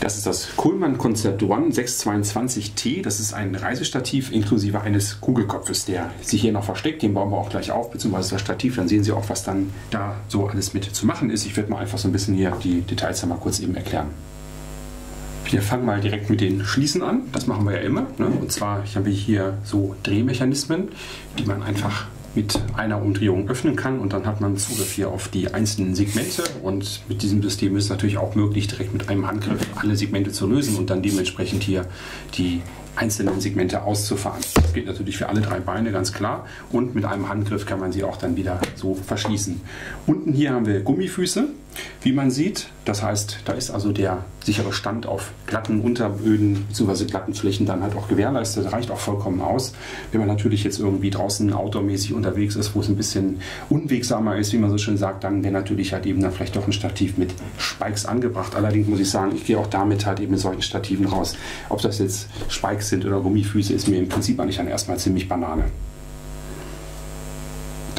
Das ist das Kuhlmann Concept One 622T. Das ist ein Reisestativ inklusive eines Kugelkopfes, der sich hier noch versteckt. Den bauen wir auch gleich auf, beziehungsweise das Stativ. Dann sehen Sie auch, was dann da so alles mit zu machen ist. Ich werde mal einfach so ein bisschen hier die Details mal kurz eben erklären. Wir fangen mal direkt mit den Schließen an. Das machen wir ja immer. Ne? Und zwar haben wir hier so Drehmechanismen, die man einfach mit einer Umdrehung öffnen kann und dann hat man Zugriff hier auf die einzelnen Segmente und mit diesem System ist es natürlich auch möglich, direkt mit einem Handgriff alle Segmente zu lösen und dann dementsprechend hier die einzelnen Segmente auszufahren. Das geht natürlich für alle drei Beine ganz klar und mit einem Handgriff kann man sie auch dann wieder so verschließen. Unten hier haben wir Gummifüße, wie man sieht. Das heißt, da ist also der sichere Stand auf glatten Unterböden bzw. glatten Flächen dann halt auch gewährleistet. Reicht auch vollkommen aus. Wenn man natürlich jetzt irgendwie draußen outdoormäßig unterwegs ist, wo es ein bisschen unwegsamer ist, wie man so schön sagt, dann wäre natürlich halt eben dann vielleicht doch ein Stativ mit Spikes angebracht. Allerdings muss ich sagen, ich gehe auch damit halt eben mit solchen Stativen raus. Ob das jetzt Spikes sind oder Gummifüße, ist mir im Prinzip eigentlich dann erstmal ziemlich Banane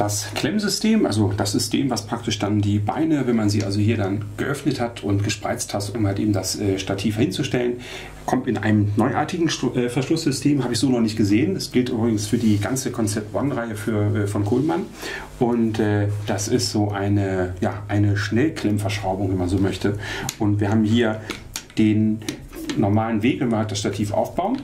das Klemmsystem, also das System, was praktisch dann die Beine, wenn man sie also hier dann geöffnet hat und gespreizt hat, um halt eben das äh, Stativ hinzustellen, kommt in einem neuartigen äh, Verschlusssystem, habe ich so noch nicht gesehen. Das gilt übrigens für die ganze Concept One-Reihe äh, von Kohlmann. Und äh, das ist so eine, ja, eine Schnellklemmverschraubung, wenn man so möchte. Und wir haben hier den normalen Weg, wenn wir halt das Stativ aufbauen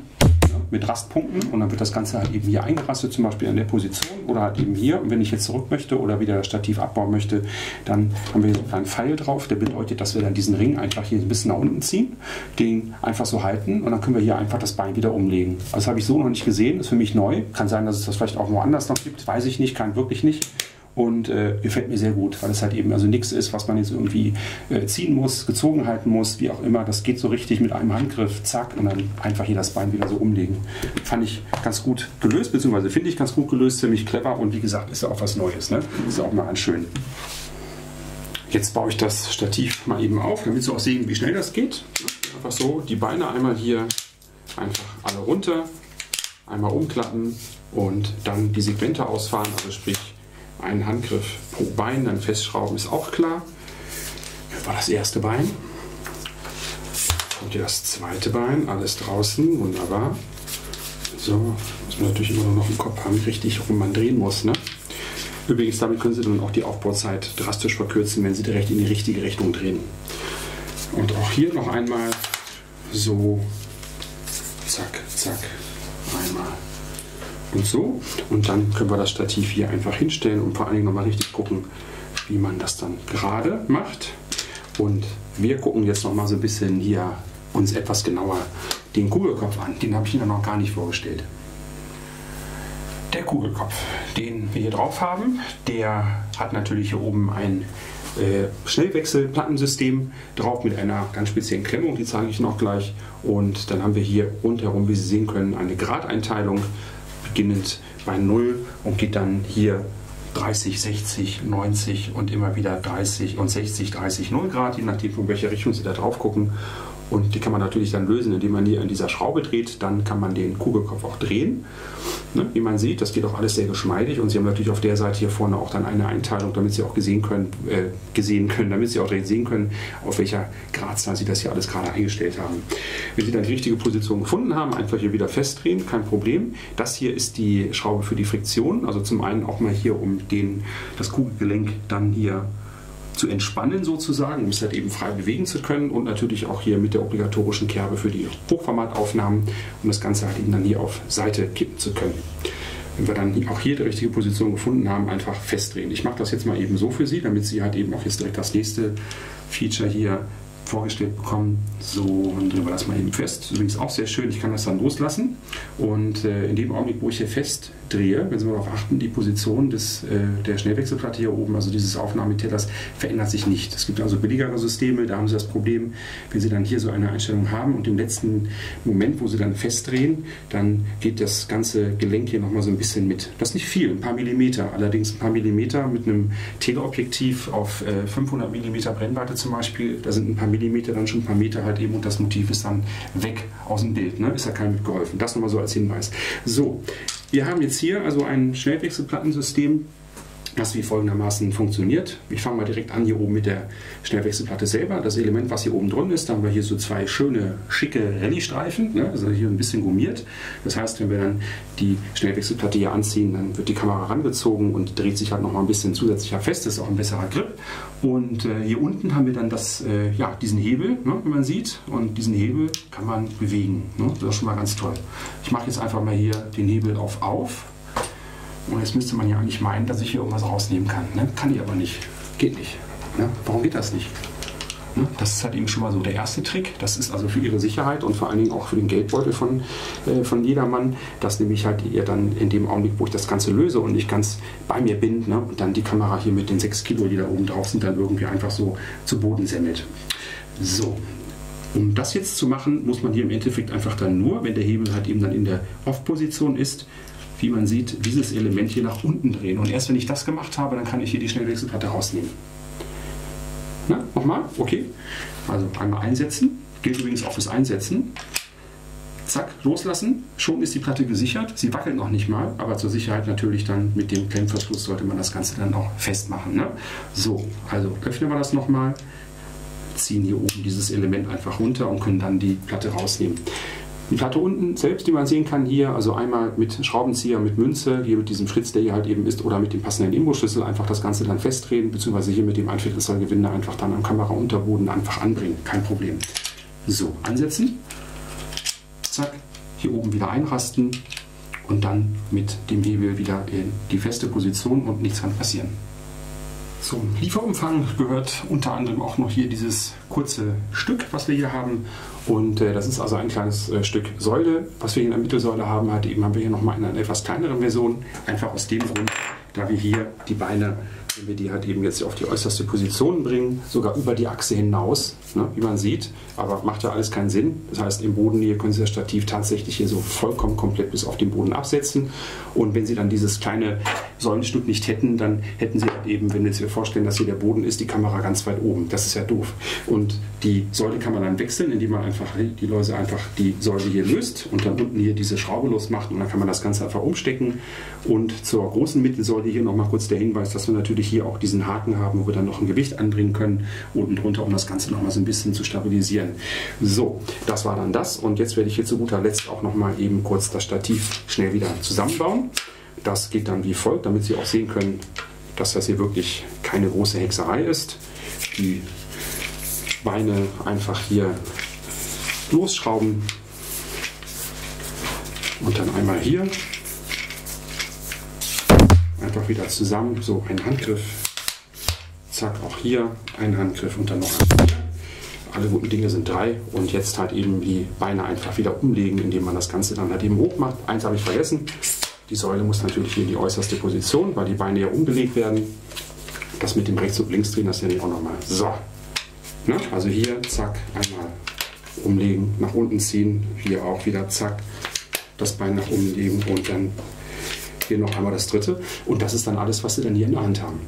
mit Rastpunkten und dann wird das Ganze halt eben hier eingerastet, zum Beispiel an der Position oder halt eben hier. Und wenn ich jetzt zurück möchte oder wieder das Stativ abbauen möchte, dann haben wir hier so einen Pfeil drauf, der bedeutet, dass wir dann diesen Ring einfach hier ein bisschen nach unten ziehen, den einfach so halten und dann können wir hier einfach das Bein wieder umlegen. Also das habe ich so noch nicht gesehen, ist für mich neu. Kann sein, dass es das vielleicht auch woanders noch gibt, weiß ich nicht, kann wirklich nicht und äh, gefällt mir sehr gut, weil es halt eben also nichts ist, was man jetzt irgendwie äh, ziehen muss, gezogen halten muss, wie auch immer. Das geht so richtig mit einem Handgriff, zack, und dann einfach hier das Bein wieder so umlegen. Fand ich ganz gut gelöst, beziehungsweise finde ich ganz gut gelöst, ziemlich clever und wie gesagt, ist ja auch was Neues. Ne? Ist auch mal ganz schön. Jetzt baue ich das Stativ mal eben auf, damit Sie auch sehen, wie schnell das geht. Einfach so, die Beine einmal hier einfach alle runter, einmal umklappen und dann die Segmente ausfahren, also sprich einen Handgriff pro Bein, dann festschrauben ist auch klar. Das war das erste Bein. Kommt hier das zweite Bein, alles draußen, wunderbar. So, muss man natürlich immer noch im Kopf haben, richtig rum man drehen muss. Ne? Übrigens, damit können Sie dann auch die Aufbauzeit drastisch verkürzen, wenn Sie direkt in die richtige Richtung drehen. Und auch hier noch einmal so, zack, zack, einmal und so. Und dann können wir das Stativ hier einfach hinstellen und vor allen Dingen nochmal richtig gucken, wie man das dann gerade macht. Und wir gucken jetzt nochmal so ein bisschen hier uns etwas genauer den Kugelkopf an. Den habe ich Ihnen noch gar nicht vorgestellt. Der Kugelkopf, den wir hier drauf haben, der hat natürlich hier oben ein äh, Schnellwechselplattensystem drauf mit einer ganz speziellen Klemmung, die zeige ich noch gleich. Und dann haben wir hier rundherum, wie Sie sehen können, eine Gradeinteilung beginnend bei 0 und geht dann hier 30, 60, 90 und immer wieder 30 und 60, 30, 0 Grad, je nachdem, von welcher Richtung Sie da drauf gucken. Und die kann man natürlich dann lösen, indem man hier an dieser Schraube dreht. Dann kann man den Kugelkopf auch drehen. Ne? Wie man sieht, das geht auch alles sehr geschmeidig. Und Sie haben natürlich auf der Seite hier vorne auch dann eine Einteilung, damit Sie auch gesehen können, äh, gesehen können, damit Sie auch direkt sehen können, auf welcher Gradzahl Sie das hier alles gerade eingestellt haben. Wenn Sie dann die richtige Position gefunden haben, einfach hier wieder festdrehen, kein Problem. Das hier ist die Schraube für die Friktion. Also zum einen auch mal hier, um den, das Kugelgelenk dann hier zu entspannen sozusagen, um es halt eben frei bewegen zu können und natürlich auch hier mit der obligatorischen Kerbe für die Hochformataufnahmen, um das Ganze halt eben dann hier auf Seite kippen zu können. Wenn wir dann auch hier die richtige Position gefunden haben, einfach festdrehen. Ich mache das jetzt mal eben so für Sie, damit Sie halt eben auch jetzt direkt das nächste Feature hier vorgestellt bekommen. So, drehen wir das mal eben fest. Übrigens auch sehr schön, ich kann das dann loslassen. Und äh, in dem Augenblick, wo ich hier fest drehe, wenn Sie mal darauf achten, die Position des, äh, der Schnellwechselplatte hier oben, also dieses Aufnahmetellers, verändert sich nicht. Es gibt also billigere Systeme, da haben Sie das Problem, wenn Sie dann hier so eine Einstellung haben und im letzten Moment, wo Sie dann festdrehen, dann geht das ganze Gelenk hier nochmal so ein bisschen mit. Das ist nicht viel, ein paar Millimeter, allerdings ein paar Millimeter mit einem Teleobjektiv auf äh, 500 Millimeter Brennweite zum Beispiel, da sind ein paar Millimeter dann schon ein paar Meter halt eben und das Motiv ist dann weg aus dem Bild. Ne? Ist ja keinem mitgeholfen. Das nochmal so als Hinweis. So, wir haben jetzt hier also ein Schnellwechselplattensystem das wie folgendermaßen funktioniert. Ich fange mal direkt an hier oben mit der Schnellwechselplatte selber. Das Element, was hier oben drin ist, da haben wir hier so zwei schöne, schicke Rallye-Streifen, ne? also hier ein bisschen gummiert. Das heißt, wenn wir dann die Schnellwechselplatte hier anziehen, dann wird die Kamera rangezogen und dreht sich halt nochmal ein bisschen zusätzlicher fest. Das ist auch ein besserer Grip. Und äh, hier unten haben wir dann das, äh, ja, diesen Hebel, ne, wie man sieht. Und diesen Hebel kann man bewegen. Ne? Das ist schon mal ganz toll. Ich mache jetzt einfach mal hier den Hebel auf Auf und jetzt müsste man ja eigentlich meinen, dass ich hier irgendwas rausnehmen kann. Ne? Kann ich aber nicht. Geht nicht. Ne? Warum geht das nicht? Ne? Das ist halt eben schon mal so der erste Trick. Das ist also für Ihre Sicherheit und vor allen Dingen auch für den Geldbeutel von, äh, von jedermann, dass nämlich halt ihr dann in dem Augenblick, wo ich das Ganze löse und nicht ganz bei mir bin ne? und dann die Kamera hier mit den 6 Kilo, die da oben drauf sind, dann irgendwie einfach so zu Boden semmelt. So, um das jetzt zu machen, muss man hier im Endeffekt einfach dann nur, wenn der Hebel halt eben dann in der Off-Position ist, wie man sieht, dieses Element hier nach unten drehen. Und erst wenn ich das gemacht habe, dann kann ich hier die Schnellwechselplatte rausnehmen. Na, nochmal, okay. Also einmal einsetzen, gilt übrigens auch fürs Einsetzen. Zack, loslassen, schon ist die Platte gesichert. Sie wackelt noch nicht mal, aber zur Sicherheit natürlich dann mit dem Klemmverschluss sollte man das Ganze dann auch festmachen. Ne? So, also öffnen wir das nochmal, ziehen hier oben dieses Element einfach runter und können dann die Platte rausnehmen. Die Platte unten selbst, die man sehen kann hier, also einmal mit Schraubenzieher, mit Münze, hier mit diesem Schlitz, der hier halt eben ist, oder mit dem passenden Imbusschlüssel einfach das Ganze dann festdrehen, beziehungsweise hier mit dem Einviertelzoll-Gewinde einfach dann am Kameraunterboden einfach anbringen. Kein Problem. So, ansetzen. Zack, hier oben wieder einrasten und dann mit dem Hebel wieder in die feste Position und nichts kann passieren. Zum Lieferumfang gehört unter anderem auch noch hier dieses kurze Stück, was wir hier haben. Und äh, das ist also ein kleines äh, Stück Säule, was wir hier in der Mittelsäule haben. Halt eben haben wir hier nochmal in einer etwas kleineren Version. Einfach aus dem Grund, da wir hier die Beine wenn wir die halt eben jetzt auf die äußerste Position bringen, sogar über die Achse hinaus, ne, wie man sieht, aber macht ja alles keinen Sinn. Das heißt, im Bodennähe können Sie das Stativ tatsächlich hier so vollkommen komplett bis auf den Boden absetzen und wenn Sie dann dieses kleine Säulenstück nicht hätten, dann hätten Sie halt eben, wenn wir uns vorstellen, dass hier der Boden ist, die Kamera ganz weit oben. Das ist ja doof. Und die Säule kann man dann wechseln, indem man einfach die Läuse einfach die Säule hier löst und dann unten hier diese Schraube losmacht und dann kann man das Ganze einfach umstecken. Und zur großen Mittelsäule hier nochmal kurz der Hinweis, dass wir natürlich hier auch diesen Haken haben, wo wir dann noch ein Gewicht anbringen können, unten drunter, um das Ganze nochmal so ein bisschen zu stabilisieren. So, das war dann das und jetzt werde ich hier zu guter Letzt auch nochmal eben kurz das Stativ schnell wieder zusammenbauen. Das geht dann wie folgt, damit Sie auch sehen können, dass das hier wirklich keine große Hexerei ist. Die Beine einfach hier losschrauben und dann einmal hier einfach wieder zusammen, so ein Handgriff, zack, auch hier ein Handgriff und dann noch ein alle guten Dinge sind drei und jetzt halt eben die Beine einfach wieder umlegen, indem man das Ganze dann halt eben hoch macht. Eins habe ich vergessen, die Säule muss natürlich hier in die äußerste Position, weil die Beine ja umgelegt werden. Das mit dem Rechts- und Linksdrehen, das ja nicht auch nochmal. So, ne? also hier, zack, einmal umlegen, nach unten ziehen, hier auch wieder, zack, das Bein nach oben legen und dann hier noch einmal das dritte. Und das ist dann alles, was Sie dann hier in der Hand haben.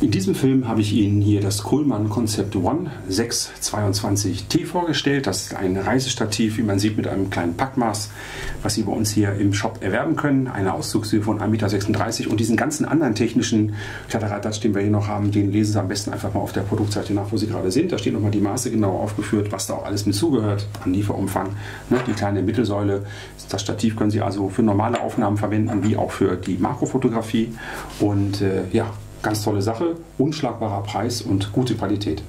In diesem Film habe ich Ihnen hier das Coleman Concept One 622T vorgestellt. Das ist ein Reisestativ, wie man sieht, mit einem kleinen Packmaß, was Sie bei uns hier im Shop erwerben können. Eine Auszugshöhe von 1,36 Meter und diesen ganzen anderen technischen Kladderadatsch, den wir hier noch haben, den lesen Sie am besten einfach mal auf der Produktseite nach, wo Sie gerade sind. Da stehen nochmal die Maße genau aufgeführt, was da auch alles mit zugehört an Lieferumfang. Ne, die kleine Mittelsäule, das Stativ können Sie also für normale Aufnahmen verwenden, wie auch für die Makrofotografie. Und äh, ja, Ganz tolle Sache, unschlagbarer Preis und gute Qualität.